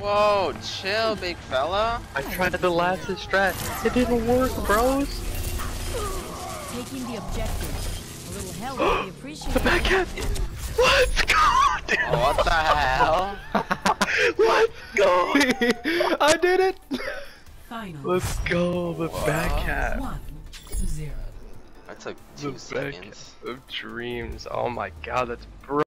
Whoa, chill, big fella. I tried the last strat. It didn't work, bros. Taking the objective. A little help would be appreciated. The back half. Let's go. Oh, what the hell? Let's go. I did it. Final. Let's go. The back half. One, zero. That took two back seconds. of dreams. Oh my god, that's bro.